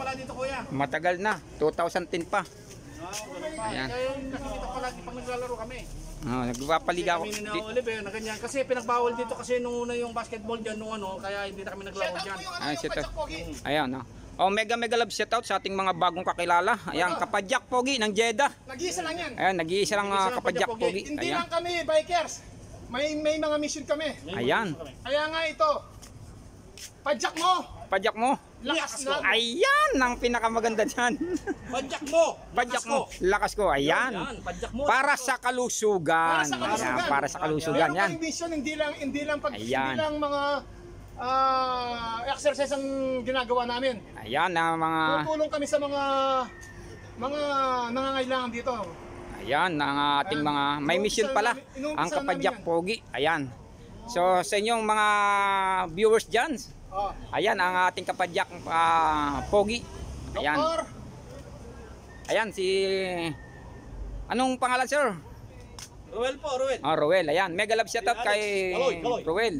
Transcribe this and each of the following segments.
pala dito kuya. Matagal na. 2010 pa. Ah. Ayan. Nakikita ko palagi pag naglalaro kami. Oh, nagpapaliga ako. Kami ni Di- Olive eh, na ganyan. Kasi pinagbawal dito kasi nung una yung basketball dyan nung ano, kaya hindi na kami naglaro dyan. Ayan, shit. Ayan, oh. Oh, mega mega love shoutout sa ating mga bagong kakilala. Ayan, Kapadyak Pogi ng Jeddah. Nag-iisa lang yan. Ayan, nag-iisa lang uh, lang Kapadyak Kapadyak Pogi. Hindi Ayan. lang kami bikers. May may mga mission kami. Ayan. Kaya nga ito. Padyak mo. Padyak mo. Lakas na. Ayan, ang pinakamaganda dyan. Padyak mo! Padyak mo. Lakas ko. Ayan. Yan, padyak mo. Para sa kalusugan. Para sa kalusugan. Ayan, para sa kalusugan Meron yan. kayong mission, hindi lang hindi lang pag Ayan. hindi lang mga ah, exercise ang ginagawa namin. Ayan, ang mga Tutulong kami sa mga mga nangangailangan dito. Ayan, ang ating mga may mission pala. Ang Kapadyak Pogi. Ayan. So sa inyong mga viewers dyan, Oh, ayan ang ating Kapadyak ah, Pogi. Ayan. Doktor, Ayan si Anong pangalan sir? Ruel po, Ruel. Oh, Roel. Ayan, mega love shoutout Alex. kay Kaloy, Kaloy. Roel.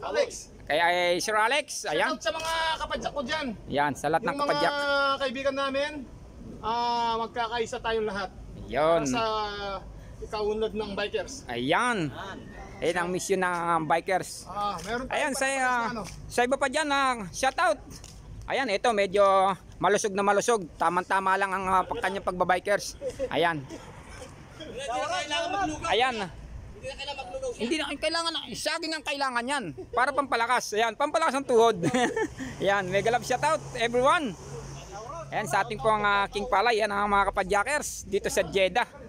Alex. Kay ay, Sir Alex. Ayan. Shoutout sa mga kapadyak ko dyan. Ayan, sa lahat ng Yung mga Kapadyak. kaibigan namin, ah magkakaisa tayong lahat. Ayun. Sa ikaunlad ng bikers. Ayan. Ayan ang mission ng ah, bikers. Ah, meron tayong Ayan, sa, ah, ano. sa iba pa dyan, uh, shoutout. Ayan, ito medyo malusog na malusog. Tamang-tama lang ang uh, kanyang pagbabikers. Ayan. Hindi na kailangan maglugaw. Ayan. Hindi na kailangan na kailangan, saging ang kailangan yan. Para pampalakas. Ayan, pampalakas ang tuhod. Ayan, mega love shoutout everyone. Ayan, sa ating pong uh, King Palay, yan ang mga kapadjakers dito sa Jeddah.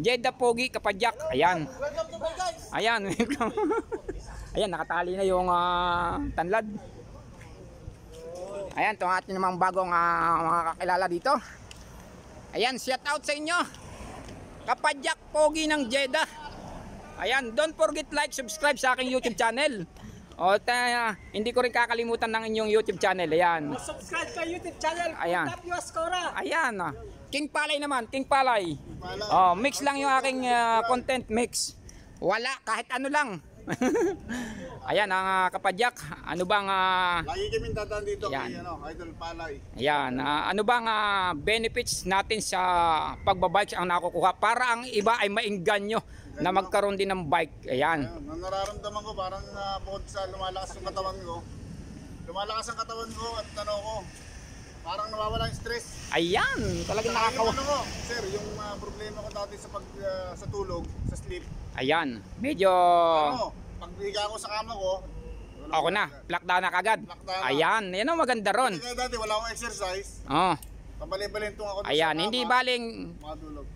Jeddah Pogi, kapadyak. Ayan. Welcome to my guys. Ayan, welcome. Ayan, nakatali na yung ah, tanlad. Ayan, itong ating namang bagong ah, mga kakilala dito. Ayan, shout out sa inyo. Kapadyak Pogi ng Jeddah. Ayan, don't forget like, subscribe sa aking YouTube channel. O, ta, hindi ko rin kakalimutan ng inyong YouTube channel. Ayan. Subscribe ka YouTube channel. Ayan. Tap US Cora. Ayan. ah. King Palay naman, King Palay. Oh, mix lang yung aking ah, content mix. Wala kahit ano lang. Ayan ang ah, kapadyak. Ano bang ah, Lagi kami dadaan dito Yan. kay ano, Idol Palay. Ayan, ah, ano bang ah, benefits natin sa pagbabike ang nakukuha para ang iba ay maingganyo na magkaroon din ng bike. Ayan. Ayun, ang nararamdaman ko parang uh, bukod sa lumalakas yung katawan ko. Lumalakas ang katawan ko at ano ko, parang nawawala yung stress. Ayan, talagang nakakawa. ano ko, sir, yung ah, problema ko dati sa pag ah, sa tulog, sa sleep. Ayan, medyo Ano, higa ko sa kama ko, ako na, lockdown na kagad. Lockdown na. Ayan, yan ang maganda ron. Kaya dati wala akong exercise, Oh, pabali-balintong ako doon ayan, hindi baling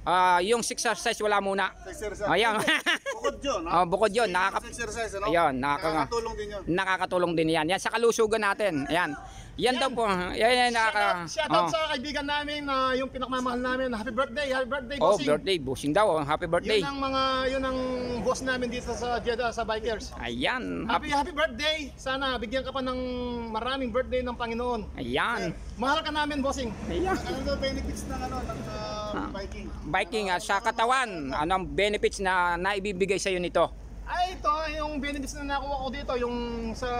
ah, yung exercise wala muna. Exercise. Ayan. Bukod yun, ha? Oh, bukod yun, nakaka- exercise, ano? Ayun, nakaka- Nakakatulong din yun. nakakatulong din yan. Yan sa kalusugan natin. Ayan. Yan daw po. Yan, yan nakaka... Shoutout oh. sa kaibigan namin na yung pinakmamahal namin. Happy birthday, happy birthday, Oh, bossing. birthday. Busing daw. oh. Happy birthday. Yun ang mga yun ang boss namin dito sa Jeddah sa bikers. Ayan. Happy happy birthday. Sana bigyan ka pa ng maraming birthday ng Panginoon. Ayan. Mahal ka namin, bossing. Ayan. Ano daw benefits ng ano, ng ah, biking? Biking ah, sa katawan. Ano ang benefits na naibibigay sa iyo nito? Ay, ito, yung benefits na nakuha ko dito, yung sa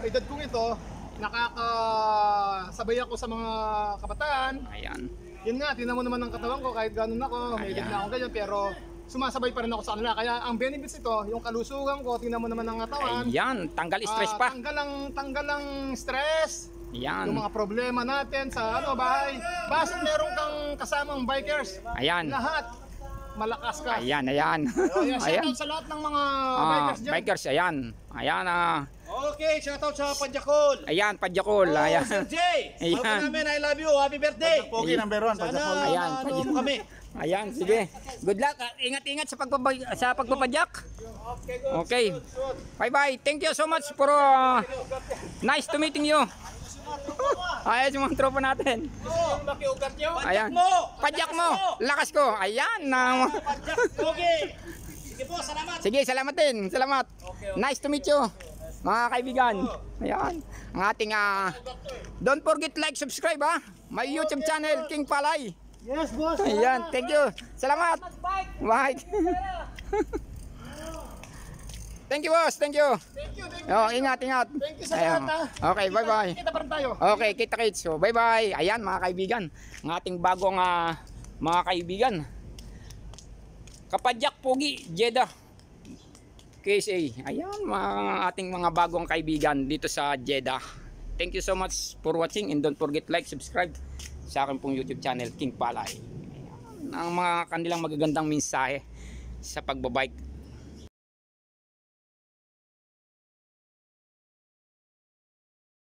edad kong ito, nakakasabay ako sa mga kabataan. Ayan. Yun nga, tinan mo naman ang katawan ko, kahit ganun ako, may na ako ganyan, pero sumasabay pa rin ako sa kanila. Kaya ang benefits ito, yung kalusugan ko, tingnan mo naman ang katawan. Ayan. Tanggal stress Ah, pa. Tanggal ang, tanggal ang stress. Yung Ayan. mga problema natin sa ano bahay. Basta meron kang kasamang bikers. Ayan. Lahat malakas ka. Ayan. Ayan. Kaya Ayan. shoutout sa lahat ng mga Ah, bikers dyan. bikers. Ayan. Ayan. ah. Okay, shoutout sa Padjakol. Ayan. Padjakol. Oh, Ayan. Sir Jay. Ayan. Welcome namin. I love you. Happy birthday. Pogi number one, Sana Padjakol. Ayan, ano Padjakol. kami. Ayan, sige. Good luck. Ah, Ingat-ingat sa pagbabay sa pagpapadyak. Okay. Bye-bye. Thank you so much for uh, nice to meeting you. Ayan yung mga tropa natin. Makiugat nyo. Ayan. mo. Padyak mo. Lakas ko. Ayan. Na, Padyak. Okay. Sige po, salamat. sige, salamat din. Salamat. Nice to meet you. Mga kaibigan. Ayan. Ang ating ah, don't forget like, subscribe ha. My YouTube channel, King Palay. Yes, boss. Ayan. Thank you. Salamat. Bye. Thank you, boss. Thank you. Thank you, thank you. Oh, ingat, ingat. Thank you sa Ayan. lahat, ha. Okay, bye-bye. Kita pa rin tayo. Okay, kita kits. So, bye-bye. Ayan, mga kaibigan. Ang ating bagong ah, mga kaibigan. Kapadyak Pogi, Jeddah. KSA. Ayan, mga ating mga bagong kaibigan dito sa Jeddah. Thank you so much for watching and don't forget like, subscribe sa akin pong YouTube channel, King Palay. Ayan, ang mga kanilang magagandang mensahe sa pagbabike